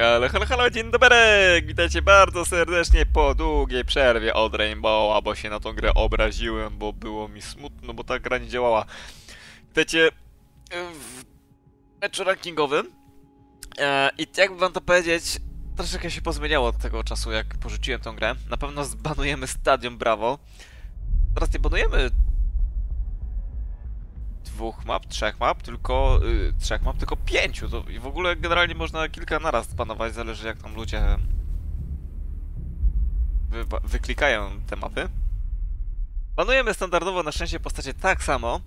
Halo, halo, halo, dzień dobry! Witajcie bardzo serdecznie po długiej przerwie od Rainbowa, bo się na tą grę obraziłem, bo było mi smutno, bo ta gra nie działała. Witajcie w meczu rankingowym e, i jakby wam to powiedzieć, troszeczkę się pozmieniało od tego czasu, jak porzuciłem tą grę. Na pewno zbanujemy Stadium Bravo. Teraz nie banujemy dwóch map, trzech map, tylko y, trzech map, tylko pięciu. To, I w ogóle generalnie można kilka naraz panować, zależy jak tam ludzie wy, wyklikają te mapy. Panujemy standardowo na szczęście postacie tak samo,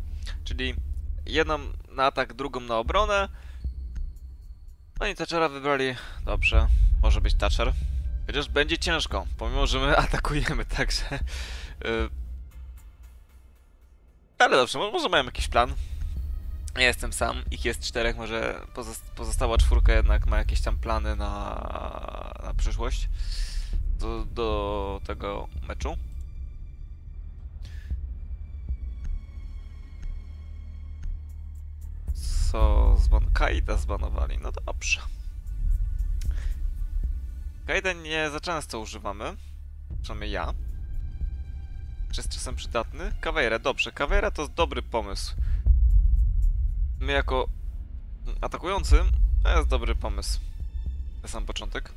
czyli jedną na atak, drugą na obronę. No i Thatchera wybrali, dobrze, może być Thatcher. Chociaż będzie ciężko, pomimo że my atakujemy, także... y, ale dobrze, mo- może mają jakiś plan. Ja jestem sam, ich jest czterech, może pozos- pozostała czwórka jednak ma jakieś tam plany na, na przyszłość do, do tego meczu. Co zban... Kaida zbanowali, no dobrze. Kaida nie za często używamy, przynajmniej ja. Czy jest czasem przydatny? Caveira, dobrze. Caveira to dobry pomysł. My jako atakujący, to jest dobry pomysł. Na sam początek.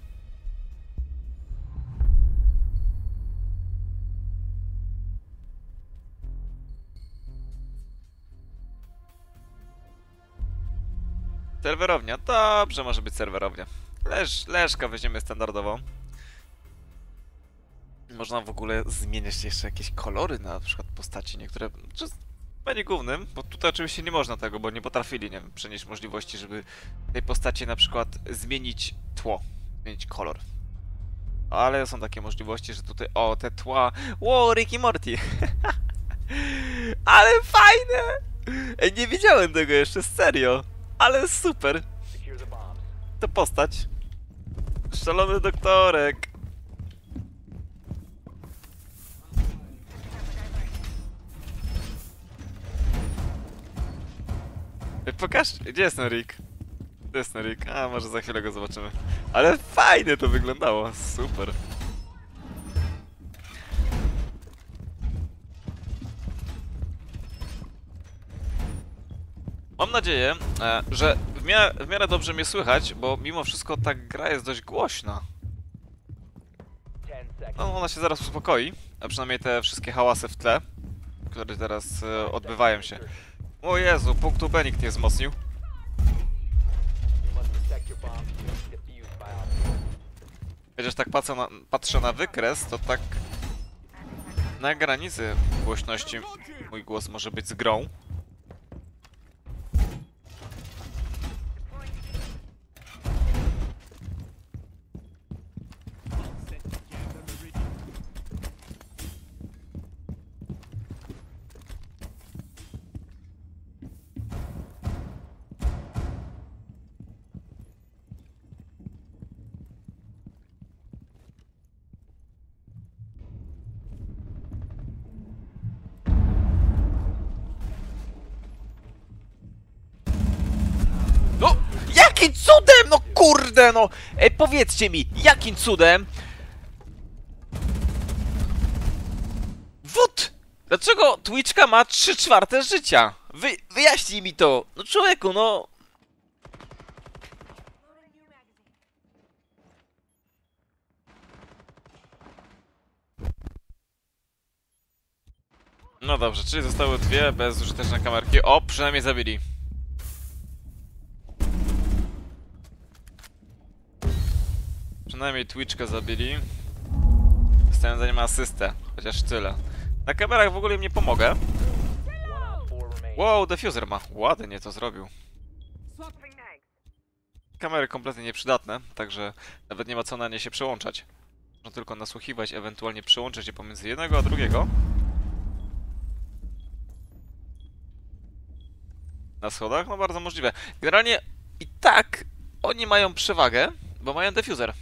Serwerownia. Dobrze, może być serwerownia. Leż, leżka weźmiemy standardowo. Można w ogóle zmieniać jeszcze jakieś kolory na przykład postaci niektóre. Czy będzie głównym, bo tutaj oczywiście nie można tego, bo nie potrafili, nie wiem, przenieść możliwości, żeby tej postaci na przykład zmienić tło, zmienić kolor. Ale są takie możliwości, że tutaj, o, te tła, wow, Ricky Morty! Ale fajne! Ej, nie widziałem tego jeszcze, serio! Ale super! To postać. Szalony doktorek. Pokaż, gdzie jest ten Rick? Gdzie jest ten Rick? A, może za chwilę go zobaczymy. Ale fajnie to wyglądało, super. Mam nadzieję, e, że w miarę, w miarę dobrze mnie słychać, bo mimo wszystko ta gra jest dość głośna. No, ona się zaraz uspokoi, a przynajmniej te wszystkie hałasy w tle, które teraz e, odbywają się. O Jezu, punktu B nikt nie wzmocnił. Chociaż tak patrzę na, patrzę na wykres, to tak na granicy głośności mój głos może być z grą. Jakim cudem, no kurde, no! Ej, powiedzcie mi, jakim cudem? Wód! Dlaczego Twitchka ma 3 czwarte życia? Wy, wyjaśnij mi to! No człowieku, no... No dobrze, czyli zostały dwie bezużyteczne kamerki. O, przynajmniej zabili. Przynajmniej Twitchkę zabili. Dostałem za nim asystę, chociaż tyle. Na kamerach w ogóle im nie pomogę. Wow, defuser ma. Ładnie to zrobił. Kamery kompletnie nieprzydatne, także nawet nie ma co na nie się przełączać. Można tylko nasłuchiwać, ewentualnie przełączyć je pomiędzy jednego a drugiego. Na schodach? No bardzo możliwe. Generalnie i tak oni mają przewagę, bo mają defuser.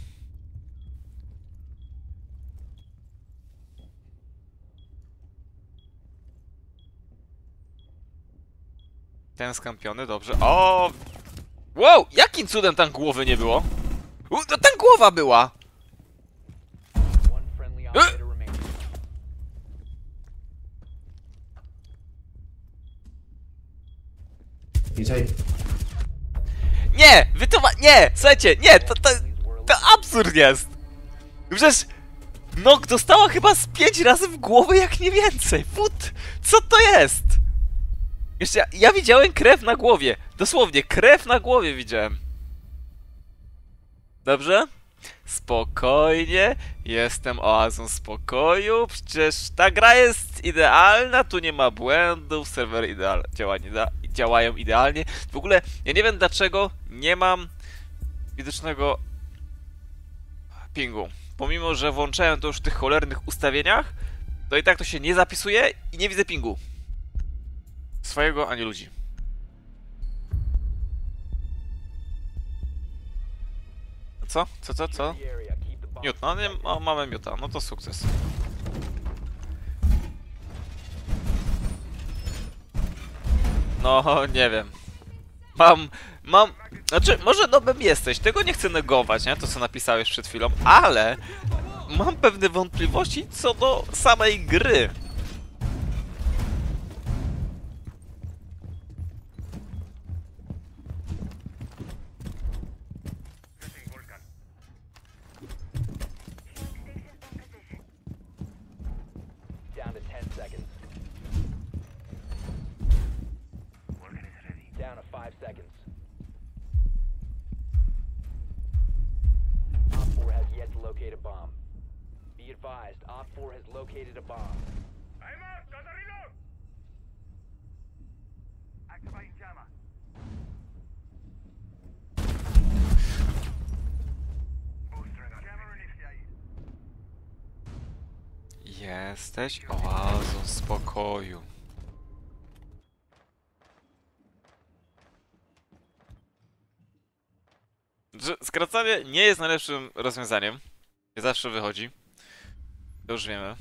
Ten skampiony, dobrze. O! Wow! Jakim cudem tam głowy nie było? U, to tam głowa była! DJ, Nie! Wy to ma... Nie! Słuchajcie, nie! To, to, to absurd jest! Przecież... Nog dostała chyba z pięć razy w głowę, jak nie więcej. Fut! Co to jest? Jeszcze ja, ja widziałem krew na głowie. Dosłownie, krew na głowie widziałem. Dobrze? Spokojnie, jestem oazą spokoju, przecież ta gra jest idealna, tu nie ma błędów, serwery ideal, działa, idea- działają idealnie. W ogóle, ja nie wiem dlaczego nie mam widocznego pingu. Pomimo, że włączałem to już w tych cholernych ustawieniach, to i tak to się nie zapisuje i nie widzę pingu. Swojego ani ludzi. Co? Co, co, co? Miód, no nie, o, mamy miuta, no to sukces. No, nie wiem. Mam, mam, znaczy, może nobem jesteś, tego nie chcę negować, nie, to co napisałeś przed chwilą, ale mam pewne wątpliwości co do samej gry. Op 4 has located a bomb. Jesteś oazą spokoju. Że Skracanie nie jest najlepszym rozwiązaniem. Nie zawsze wychodzi. Już wiemy.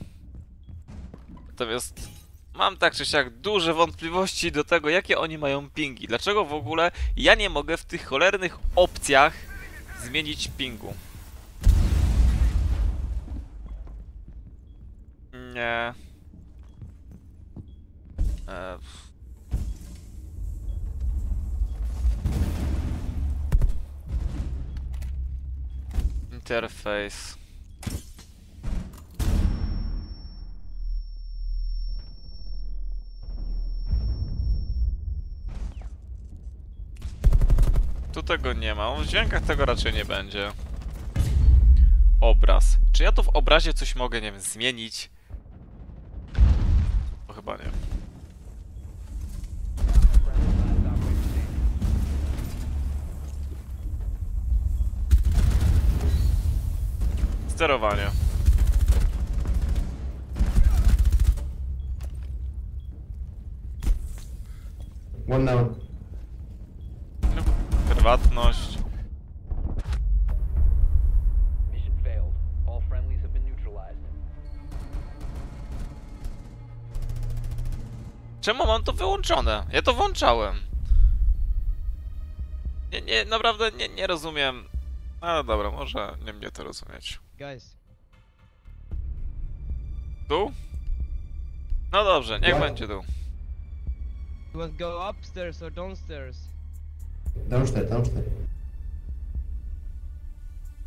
Natomiast mam tak czy siak duże wątpliwości do tego, jakie oni mają pingi. Dlaczego w ogóle ja nie mogę w tych cholernych opcjach zmienić pingu? Nie. E. Interface. Tu tego nie ma. W dźwiękach tego raczej nie będzie. Obraz. Czy ja tu w obrazie coś mogę, nie wiem, zmienić? To chyba nie. Sterowanie. one. No, Prywatność. Mission failed. All friendlies have been neutralized. Czemu mam to wyłączone? Ja to włączałem. Nie, nie, naprawdę nie, nie rozumiem. Ale dobra, może nie mnie to rozumieć. Guys, Dół? No dobrze, niech będzie to go upstairs or downstairs? Downstairs, downstairs.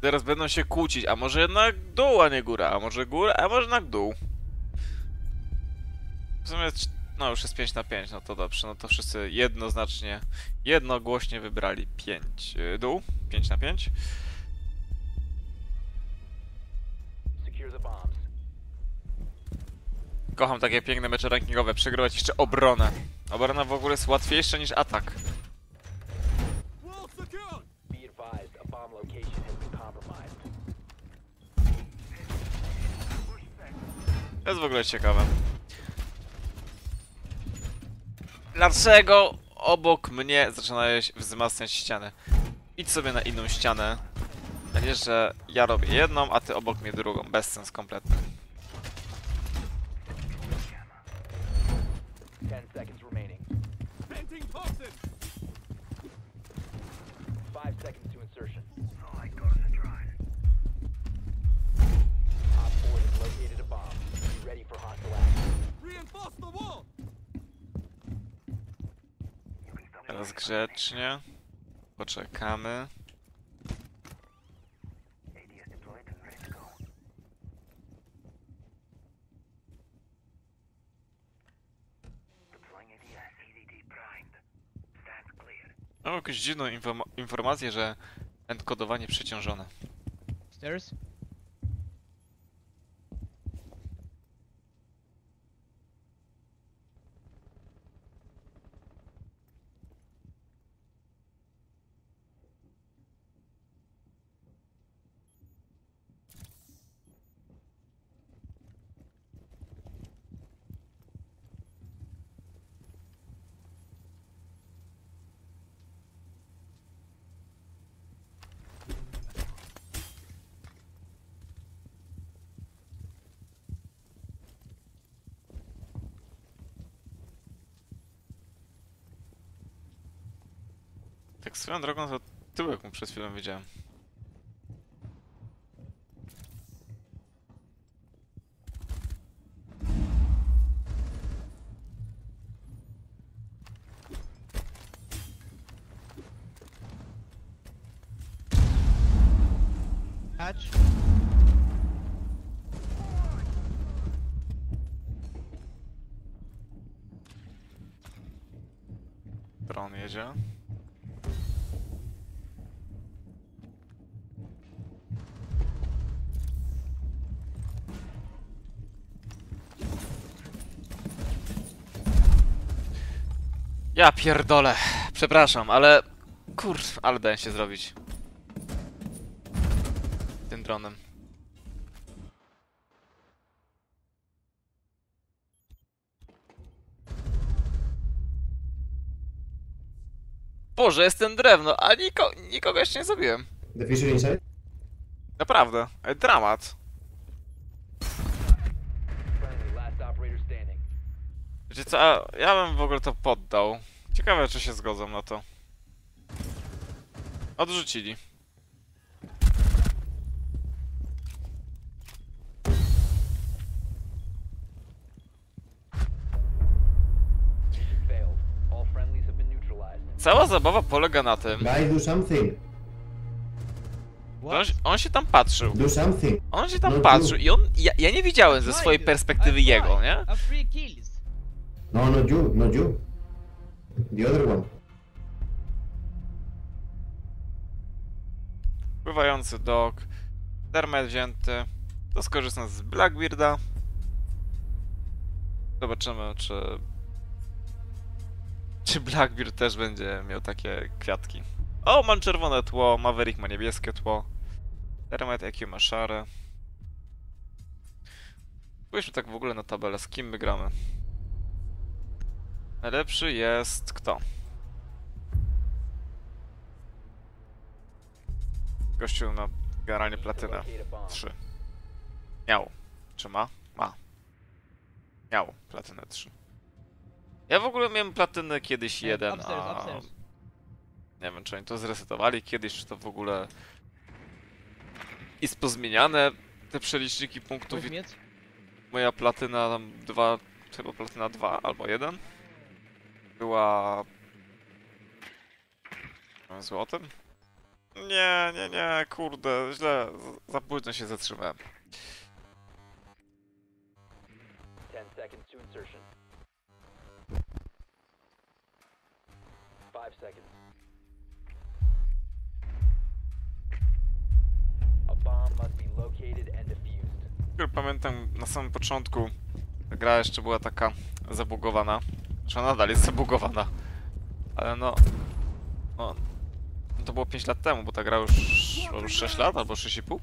Teraz będą się kłócić, a może jednak dół, a nie góra, a może góra, a może jednak dół. W sumie, no już jest 5 na 5, no to dobrze, no to wszyscy jednoznacznie, jednogłośnie wybrali 5. Dół, 5 na 5. Secure the bombs. Kocham takie piękne mecze rankingowe, przegrywać jeszcze obronę. Obrona w ogóle jest łatwiejsza niż atak. To jest w ogóle ciekawe. Dlaczego obok mnie zaczynałeś wzmacniać ścianę? Idź sobie na inną ścianę. Będzie, że ja robię jedną, a ty obok mnie drugą. Bez sens kompletny. Grzecznie. Poczekamy. Mam jakąś dziwną informa- informację, że enkodowanie przeciążone. Stairs. Tak swoją drogą to tyłek mu przed chwilą widziałem. Hatch. Dron jedzie. Ja pierdolę. Przepraszam, ale... Kurw, ale dałem się zrobić. Tym dronem. Boże, jestem drewno, a niko, nikogo jeszcze nie zabiłem. The fisher inside? Naprawdę. Dramat. Wiecie co, ja bym w ogóle to poddał. Ciekawe, czy się zgodzą na to. Odrzucili. Cała zabawa polega na tym, do something. on, się- on się tam patrzył. Do something. On się tam No, patrzył i on... Ja, ja nie widziałem ze swojej perspektywy jego, nie? No, not you, not you. The other one. Pływający dog. Termet wzięty. To skorzystam z Blackbearda. Zobaczymy, czy... Czy Blackbeard też będzie miał takie kwiatki. O, mam czerwone tło, Maverick ma niebieskie tło. Termet jakie ma szare. Spójrzmy tak w ogóle na tabelę, z kim my gramy. Najlepszy jest kto? Gościu na generalnie platynę. locate a bomb. 3. Miał. Czy ma? Ma. Miał platynę 3. Ja w ogóle miałem platynę kiedyś E, jeden, a... Nie wiem, czy oni to zresetowali kiedyś, czy to w ogóle... Jest pozmieniane te przeliczniki punktów i moja platyna tam 2, chyba platyna 2 albo 1 była złotym? Nie, nie, nie, kurde, źle, za późno się zatrzymałem. 10 seconds to insertion. 5 seconds. A bomb must be located and defused. Tylko Pamiętam na samym początku ta gra jeszcze była taka zabugowana, że nadal jest zabugowana, ale no, no, to było 5 lat temu, bo ta gra już, już 6 lat albo 6,5.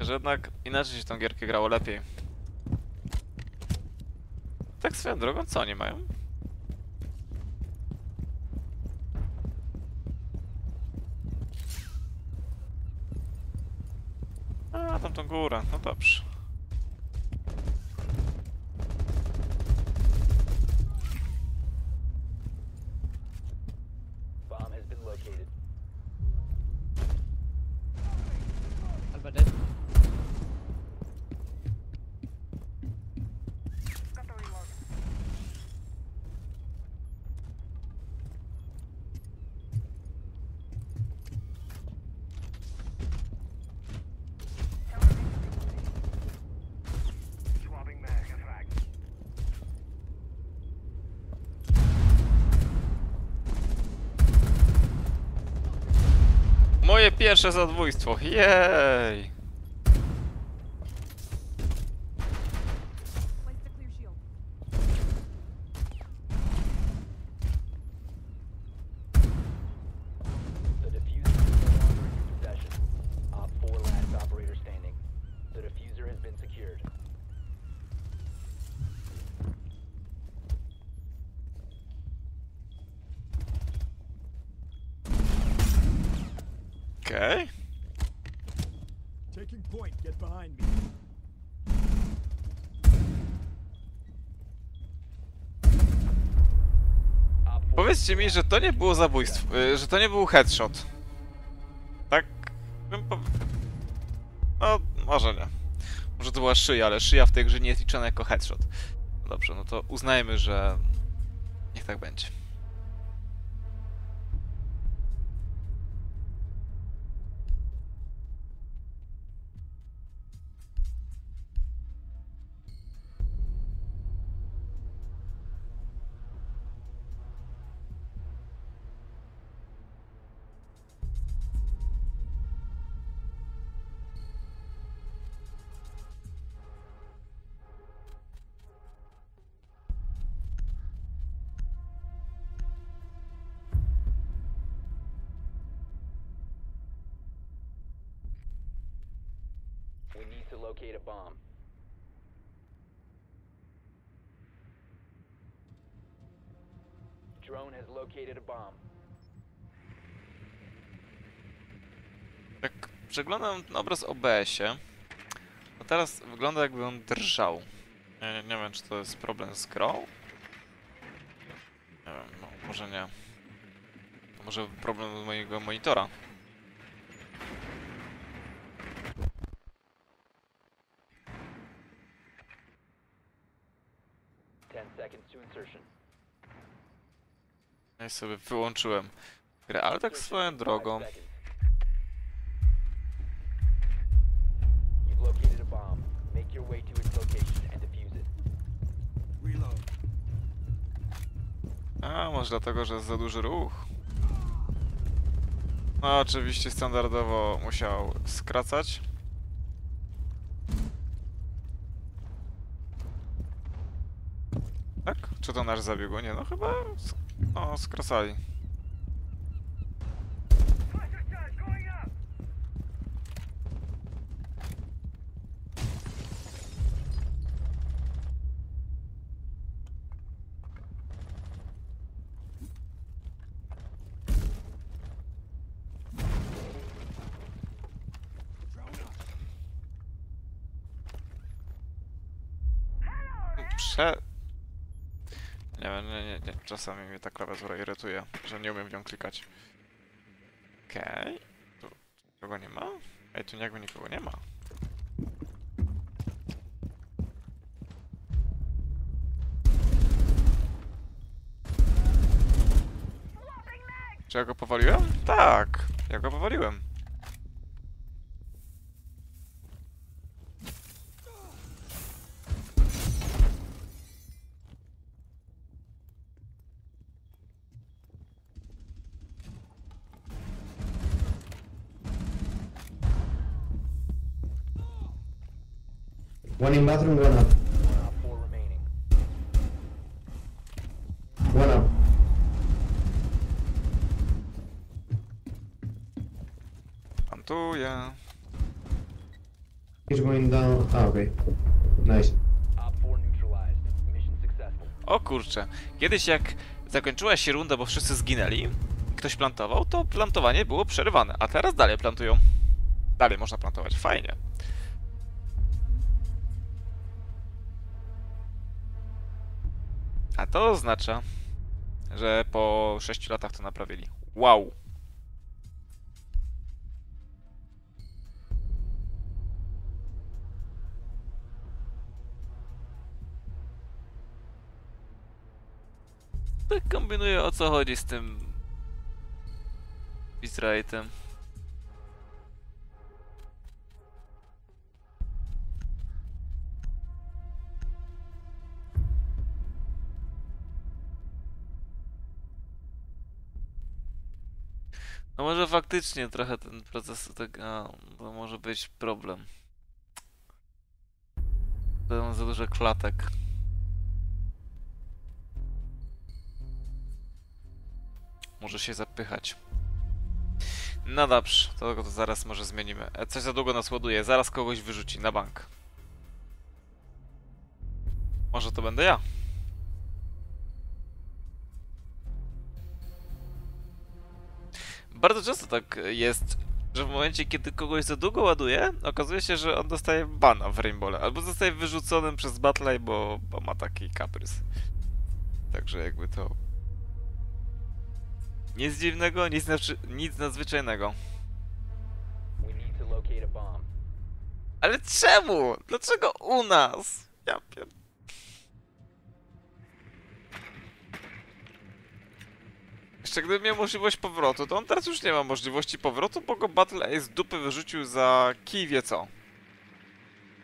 Że jednak inaczej się tą gierkę grało lepiej. Tak swoją drogą, co oni mają? A, tam tą górę, no dobrze. Bomb has been located. Alpha dead. Moje pierwsze zabójstwo, jej! Powiedzcie mi, że to nie było zabójstwo, y, że to nie był headshot. Tak bym po... No, może nie. Może to była szyja, ale szyja w tej grze nie jest liczona jako headshot. Dobrze, no to uznajmy, że niech tak będzie. To locate a bomb. Drone has located a bomb. Jak przeglądam ten obraz OBS-ie, to teraz wygląda jakby on drżał. Nie, nie, nie wiem, czy to jest problem z grą? Nie wiem, no, może nie. To może problem z mojego monitora. Ten seconds to insertion. Sobie wyłączyłem grę, ale tak swoją drogą. a może dlatego, że jest za duży ruch. No, oczywiście standardowo musiał skracać. Tak? Czy to nasz zabiegł? Nie, no chyba... sk- No, skracali. Prze... Nie nie, nie, nie. Czasami mnie ta klawiatura irytuje, że nie umiem w nią klikać. Okej. Tu nikogo nie ma? Ej, tu jakby nikogo nie ma. Czy ja go powaliłem? Tak, ja go powaliłem. Bathroom, one up. One op 4 remaining. One up. Plantuję. He's going down. Ah, okay. Nice. Op 4 neutralized. Mission successful. O kurczę, kiedyś jak zakończyła się runda, bo wszyscy zginęli, ktoś plantował, to plantowanie było przerywane, a teraz dalej plantują. Dalej można plantować, fajnie. A to oznacza, że po 6 latach to naprawili. Wow! Tak kombinuję o co chodzi z tym Bizrate'em. No może faktycznie trochę ten proces tego, to może być problem. Mam za dużo klatek. Może się zapychać. No dobrze, to, to zaraz może zmienimy. E, Coś za długo nas ładuje, zaraz kogoś wyrzuci na bank. Może to będę ja. Bardzo często tak jest, że w momencie, kiedy kogoś za długo ładuje, okazuje się, że on dostaje bana w Rainbowle, albo zostaje wyrzuconym przez Battle, bo, bo ma taki kaprys. Także jakby to... Nic dziwnego, nic, nic nadzwyczajnego. Ale czemu? Dlaczego u nas? Ja pier... Jeszcze gdybym miał możliwość powrotu, to on teraz już nie ma możliwości powrotu, bo go Battle Ace dupy wyrzucił za kij wie co.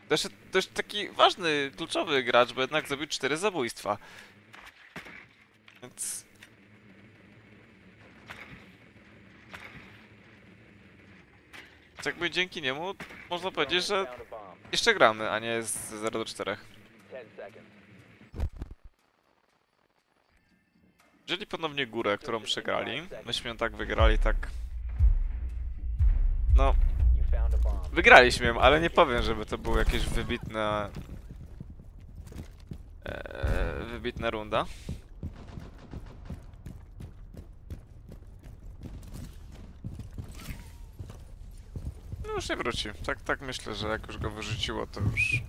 To jeszcze taki ważny, kluczowy gracz, bo jednak zrobił cztery zabójstwa. Więc... Jakby dzięki niemu można powiedzieć, że jeszcze gramy, a nie z 0 do 4. 10 seconds. Jeżeli ponownie górę, którą przegrali, myśmy ją tak wygrali, tak... No, wygraliśmy ją, ale nie powiem, żeby to było jakieś wybitne... E, wybitna runda. No już nie wróci. Tak, tak myślę, że jak już go wyrzuciło, to już...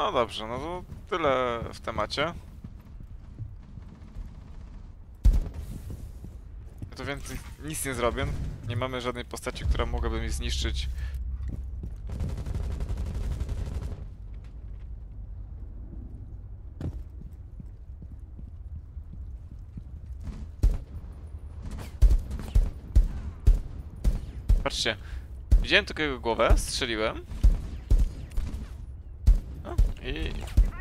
No dobrze, no to tyle w temacie. Ja to więcej nic nie zrobię. Nie mamy żadnej postaci, która mogłaby mi zniszczyć. Patrzcie, widziałem tylko jego głowę, strzeliłem. No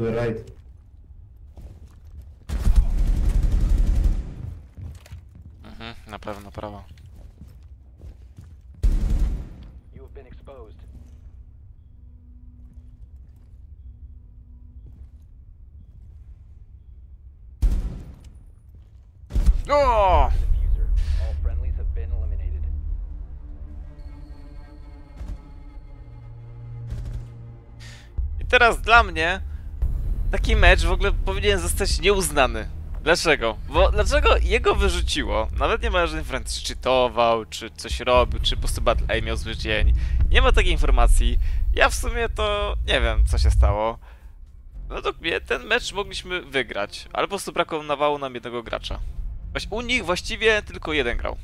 The right. Mhm, na pewno prawo. Teraz dla mnie taki mecz w ogóle powinien zostać nieuznany. Dlaczego? Bo dlaczego jego wyrzuciło? Nawet nie ma żadnych czy czytował, czy coś robił, czy po prostu Battle Eye miał zły dzień. Nie ma takiej informacji. Ja w sumie to nie wiem, co się stało. Według mnie ten mecz mogliśmy wygrać, ale po prostu brakowało nam jednego gracza. U nich właściwie tylko jeden grał.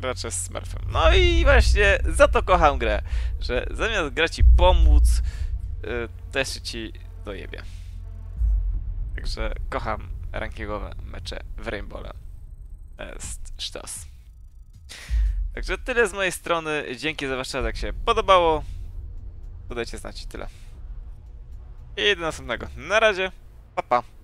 Raczej z Smurfem. No i właśnie za to kocham grę, że zamiast grać i pomóc, y, też ci dojebie. Także kocham rankingowe mecze w Rainbowle. Jest sztos. Także tyle z mojej strony. Dzięki za wasz czas, jak się podobało. Podajcie znać tyle. I do następnego. Na razie. Pa pa.